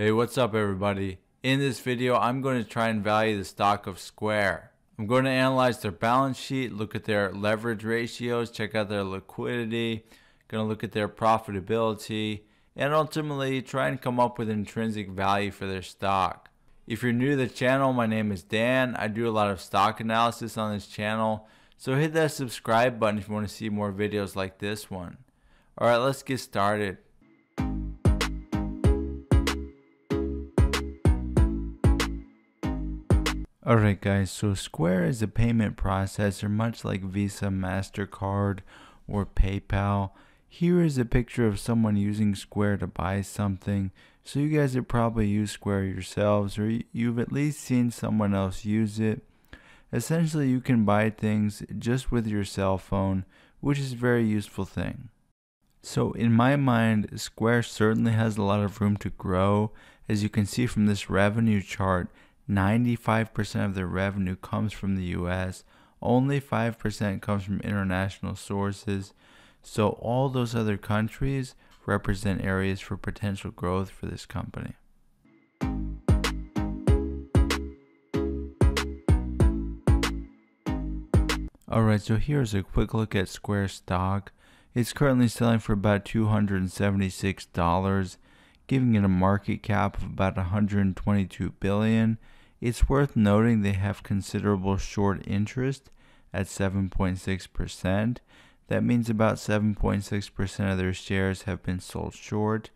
Hey, what's up everybody? In this video, I'm going to try and value the stock of Square. I'm going to analyze their balance sheet, look at their leverage ratios, check out their liquidity, going to look at their profitability, and ultimately try and come up with intrinsic value for their stock. If you're new to the channel, my name is Dan. I do a lot of stock analysis on this channel, so hit that subscribe button if you want to see more videos like this one. Alright, let's get started. Alright guys, so Square is a payment processor much like Visa, MasterCard, or PayPal. Here is a picture of someone using Square to buy something. So you guys have probably used Square yourselves or you've at least seen someone else use it. Essentially you can buy things just with your cell phone, which is a very useful thing. So in my mind, Square certainly has a lot of room to grow. As you can see from this revenue chart, 95% of their revenue comes from the US, only 5% comes from international sources. So all those other countries represent areas for potential growth for this company. Alright, so here's a quick look at Square stock. It's currently selling for about $276, giving it a market cap of about 122 billion it's worth noting they have considerable short interest at 7.6%. That means about 7.6% of their shares have been sold short.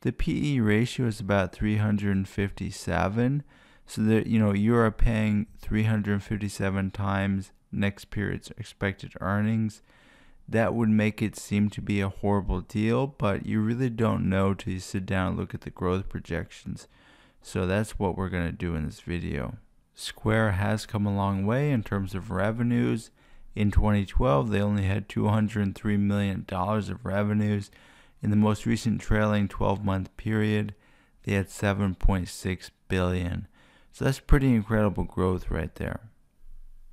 The PE ratio is about 357. So that you know you are paying 357 times next period's expected earnings. That would make it seem to be a horrible deal, but you really don't know till you sit down and look at the growth projections. So that's what we're going to do in this video. Square has come a long way in terms of revenues. In 2012, they only had $203 million of revenues. In the most recent trailing 12-month period, they had 7.6 billion. So that's pretty incredible growth right there.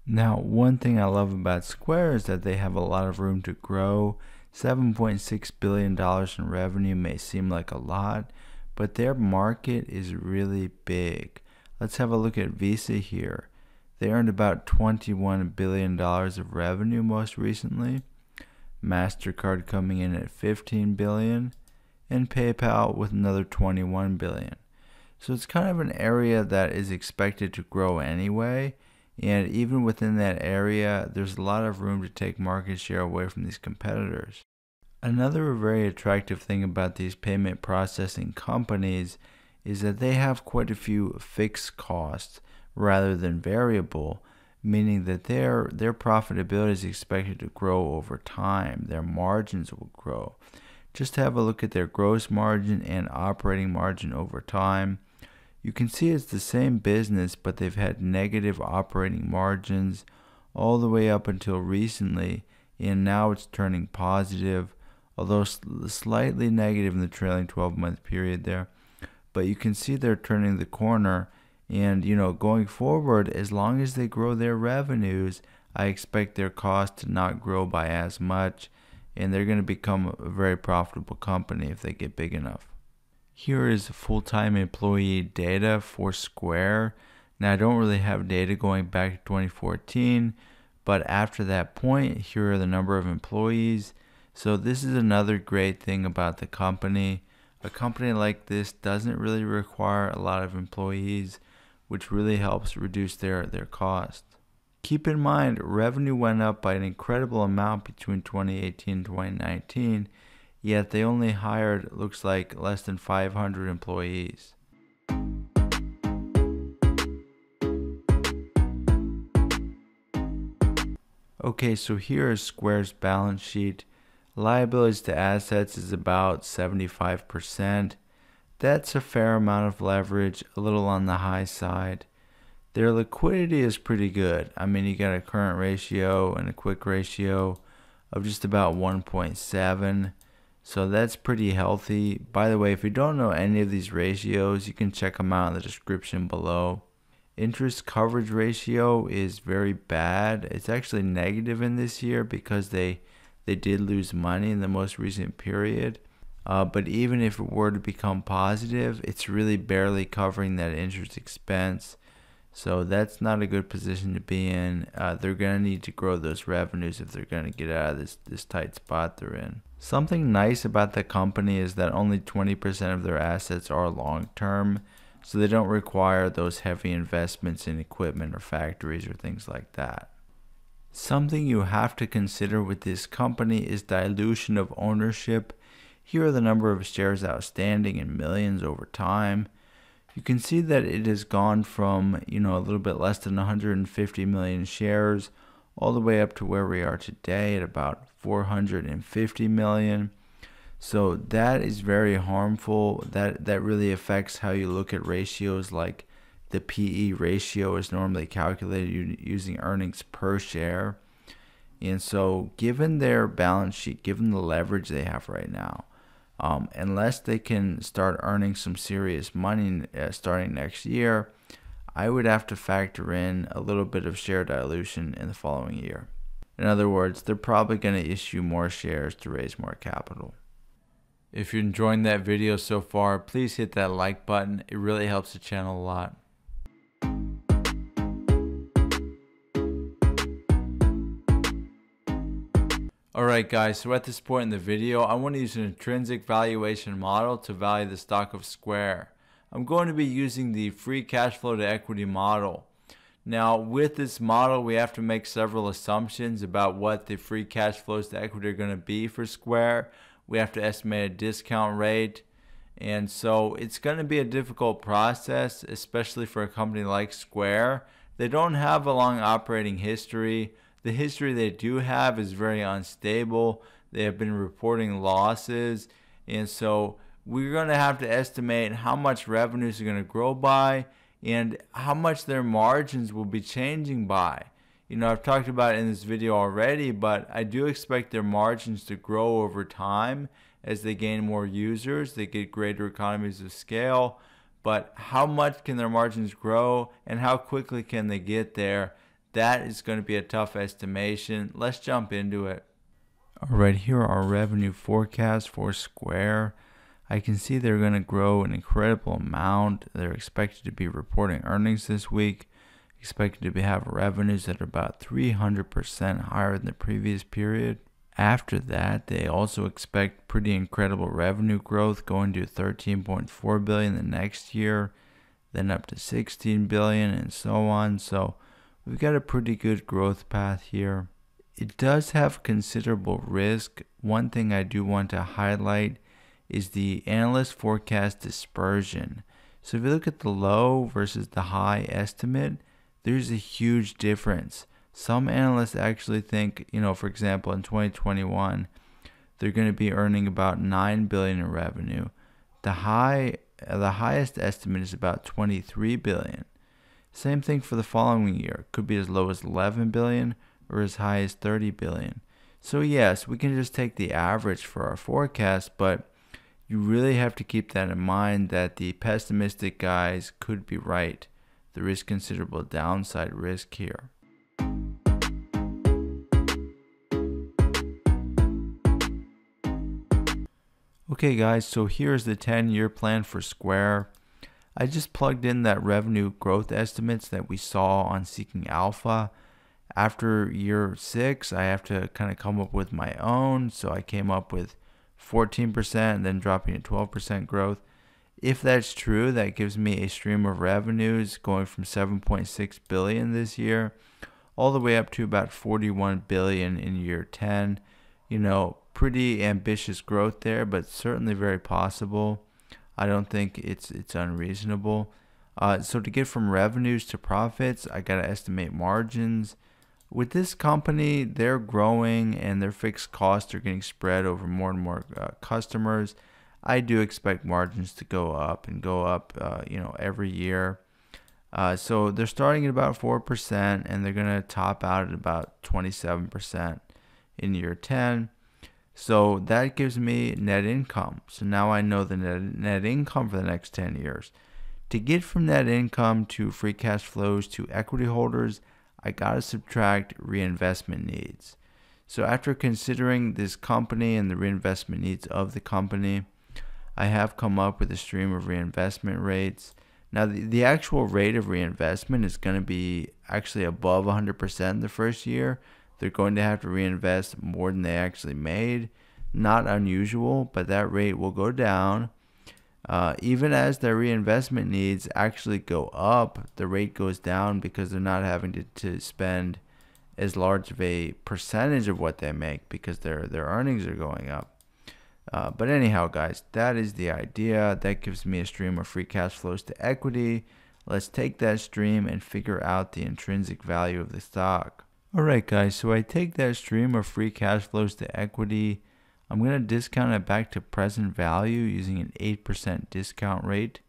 Now, one thing I love about Square is that they have a lot of room to grow. $7.6 billion in revenue may seem like a lot, but their market is really big. Let's have a look at Visa here. They earned about $21 billion of revenue most recently. MasterCard coming in at 15 billion and PayPal with another 21 billion. So it's kind of an area that is expected to grow anyway. And even within that area, there's a lot of room to take market share away from these competitors. Another very attractive thing about these payment processing companies is that they have quite a few fixed costs rather than variable, meaning that their their profitability is expected to grow over time. Their margins will grow. Just have a look at their gross margin and operating margin over time. You can see it's the same business, but they've had negative operating margins all the way up until recently, and now it's turning positive although slightly negative in the trailing 12 month period there. But you can see they're turning the corner. And, you know, going forward, as long as they grow their revenues, I expect their costs to not grow by as much. And they're going to become a very profitable company if they get big enough. Here is full time employee data for Square. Now, I don't really have data going back to 2014, but after that point, here are the number of employees so this is another great thing about the company. A company like this doesn't really require a lot of employees, which really helps reduce their, their cost. Keep in mind, revenue went up by an incredible amount between 2018 and 2019, yet they only hired, looks like, less than 500 employees. Okay, so here is Square's balance sheet. Liabilities to assets is about 75%. That's a fair amount of leverage, a little on the high side. Their liquidity is pretty good. I mean, you got a current ratio and a quick ratio of just about 1.7. So that's pretty healthy. By the way, if you don't know any of these ratios, you can check them out in the description below. Interest coverage ratio is very bad. It's actually negative in this year because they they did lose money in the most recent period. Uh, but even if it were to become positive, it's really barely covering that interest expense. So that's not a good position to be in. Uh, they're going to need to grow those revenues if they're going to get out of this, this tight spot they're in. Something nice about the company is that only 20% of their assets are long term, so they don't require those heavy investments in equipment or factories or things like that. Something you have to consider with this company is dilution of ownership. Here are the number of shares outstanding in millions over time you can see that it has gone from, you know, a little bit less than 150 million shares all the way up to where we are today at about 450 million. So that is very harmful. That that really affects how you look at ratios like the PE ratio is normally calculated using earnings per share. And so given their balance sheet, given the leverage they have right now, um, unless they can start earning some serious money uh, starting next year, I would have to factor in a little bit of share dilution in the following year. In other words, they're probably going to issue more shares to raise more capital. If you're enjoying that video so far, please hit that like button. It really helps the channel a lot. Alright guys, so at this point in the video, I want to use an intrinsic valuation model to value the stock of Square. I'm going to be using the free cash flow to equity model. Now with this model, we have to make several assumptions about what the free cash flows to equity are going to be for Square. We have to estimate a discount rate. And so it's going to be a difficult process, especially for a company like Square. They don't have a long operating history the history they do have is very unstable. They have been reporting losses, and so we're going to have to estimate how much revenues are going to grow by and how much their margins will be changing by. You know, I've talked about in this video already, but I do expect their margins to grow over time as they gain more users, they get greater economies of scale. But how much can their margins grow and how quickly can they get there? That is going to be a tough estimation. Let's jump into it. All right, here are our revenue forecasts for Square. I can see they're going to grow an incredible amount. They're expected to be reporting earnings this week, expected to have revenues that are about 300% higher than the previous period. After that, they also expect pretty incredible revenue growth going to 13.4 billion the next year, then up to 16 billion and so on. So we've got a pretty good growth path here. It does have considerable risk. One thing I do want to highlight is the analyst forecast dispersion. So if you look at the low versus the high estimate, there's a huge difference. Some analysts actually think, you know, for example, in 2021, they're going to be earning about 9 billion in revenue. The high the highest estimate is about 23 billion. Same thing for the following year. Could be as low as 11 billion or as high as 30 billion. So yes, we can just take the average for our forecast, but you really have to keep that in mind that the pessimistic guys could be right. There is considerable downside risk here. Okay guys, so here's the 10 year plan for Square. I just plugged in that revenue growth estimates that we saw on Seeking Alpha. After year six, I have to kind of come up with my own. So I came up with 14% and then dropping to 12% growth. If that's true, that gives me a stream of revenues going from 7.6 billion this year all the way up to about 41 billion in year 10. You know, pretty ambitious growth there, but certainly very possible. I don't think it's it's unreasonable. Uh, so to get from revenues to profits, I gotta estimate margins. With this company, they're growing and their fixed costs are getting spread over more and more uh, customers. I do expect margins to go up and go up, uh, you know, every year. Uh, so they're starting at about four percent, and they're gonna top out at about twenty-seven percent in year ten. So that gives me net income. So now I know the net, net income for the next 10 years. To get from net income to free cash flows to equity holders, I got to subtract reinvestment needs. So after considering this company and the reinvestment needs of the company, I have come up with a stream of reinvestment rates. Now, the, the actual rate of reinvestment is going to be actually above 100% the first year. They're going to have to reinvest more than they actually made. Not unusual, but that rate will go down. Uh, even as their reinvestment needs actually go up, the rate goes down because they're not having to, to spend as large of a percentage of what they make because their their earnings are going up. Uh, but anyhow, guys, that is the idea. That gives me a stream of free cash flows to equity. Let's take that stream and figure out the intrinsic value of the stock. All right, guys, so I take that stream of free cash flows to equity. I'm going to discount it back to present value using an 8% discount rate.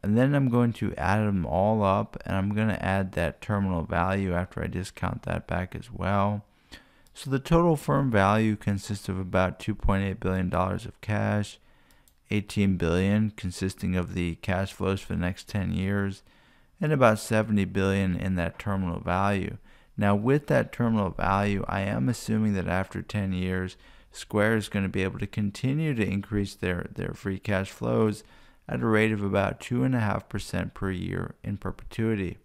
And then I'm going to add them all up and I'm going to add that terminal value after I discount that back as well. So the total firm value consists of about $2.8 billion of cash, 18 billion consisting of the cash flows for the next 10 years, and about 70 billion in that terminal value. Now with that terminal value, I am assuming that after 10 years, Square is going to be able to continue to increase their, their free cash flows at a rate of about 2.5% per year in perpetuity.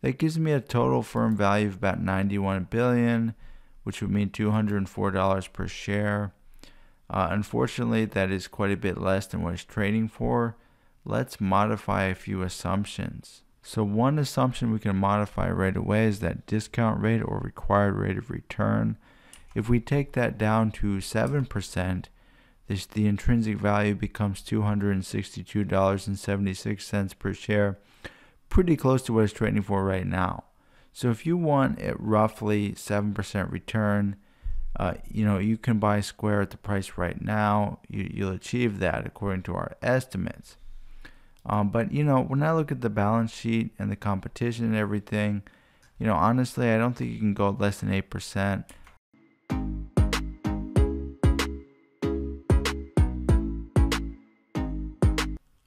That gives me a total firm value of about 91 billion, which would mean $204 per share. Uh, unfortunately, that is quite a bit less than what it's trading for. Let's modify a few assumptions. So one assumption we can modify right away is that discount rate or required rate of return. If we take that down to 7%, this, the intrinsic value becomes $262.76 per share, pretty close to what it's trading for right now. So if you want a roughly 7% return, uh, you know, you can buy Square at the price right now. You, you'll achieve that according to our estimates. Um, but, you know, when I look at the balance sheet and the competition and everything, you know, honestly, I don't think you can go less than 8%.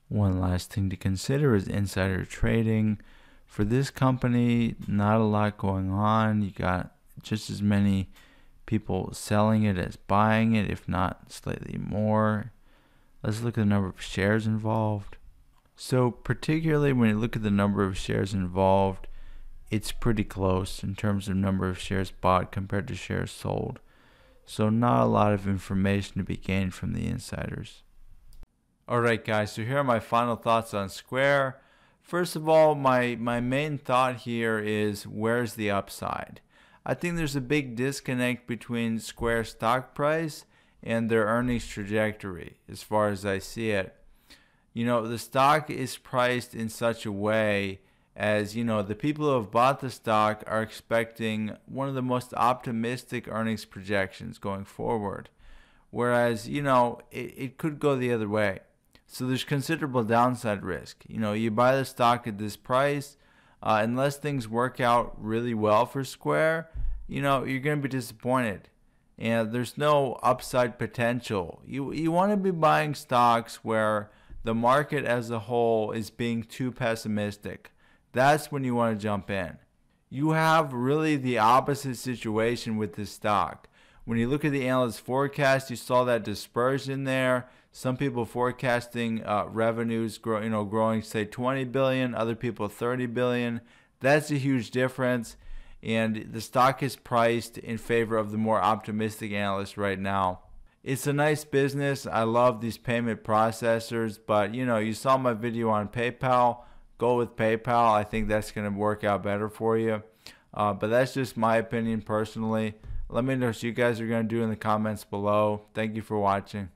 One last thing to consider is insider trading. For this company, not a lot going on. You got just as many people selling it as buying it, if not slightly more. Let's look at the number of shares involved. So, particularly when you look at the number of shares involved, it's pretty close in terms of number of shares bought compared to shares sold. So, not a lot of information to be gained from the insiders. Alright guys, so here are my final thoughts on Square. First of all, my, my main thought here is where's the upside? I think there's a big disconnect between Square stock price and their earnings trajectory as far as I see it. You know, the stock is priced in such a way as, you know, the people who have bought the stock are expecting one of the most optimistic earnings projections going forward. Whereas, you know, it, it could go the other way. So there's considerable downside risk. You know, you buy the stock at this price, uh, unless things work out really well for Square, you know, you're going to be disappointed. And there's no upside potential. You you want to be buying stocks where the market as a whole is being too pessimistic. That's when you want to jump in. You have really the opposite situation with this stock. When you look at the analyst forecast, you saw that dispersion there. Some people forecasting uh, revenues grow, you know, growing say 20 billion, other people 30 billion. That's a huge difference, and the stock is priced in favor of the more optimistic analysts right now. It's a nice business. I love these payment processors, but you know, you saw my video on PayPal. Go with PayPal. I think that's going to work out better for you. Uh, but that's just my opinion personally. Let me know what you guys are going to do in the comments below. Thank you for watching.